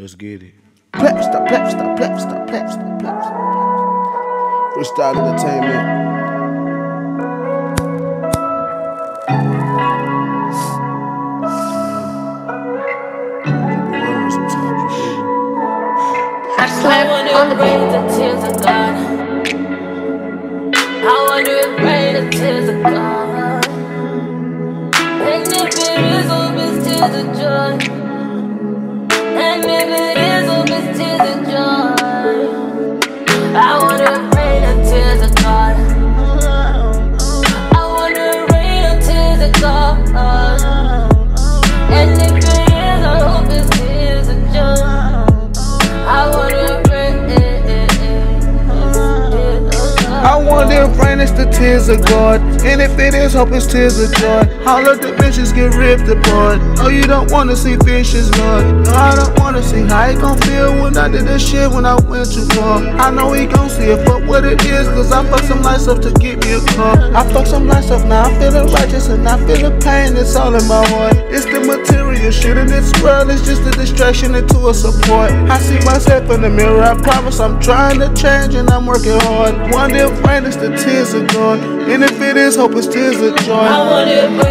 Let's get it. Plapster, plapster, plapster, plapster, plapster. Freestyle entertainment. I wonder if rain the tears of God. I wonder if rain the tears of God. And if it is, hope it's tears of joy. And if it is, Wonder if rain is the tears of God. And if it is, hope it's tears of joy. All of the bitches get ripped apart. Oh, you don't wanna see fishes, Lord. No, I don't wanna see how he gon' feel when I did this shit when I went too far. I know he gon' see it, but what it is, cause I fucked some lights up to get me a car. I fucked some lights up, now I'm feeling righteous and I feel the pain, it's all in my heart. It's the shit in this world, it's just a distraction into a support. I see myself in the mirror, I promise I'm trying to change and I'm working hard. Wonder if rain is the tears are gone, and if it is, hope it's tears of joy.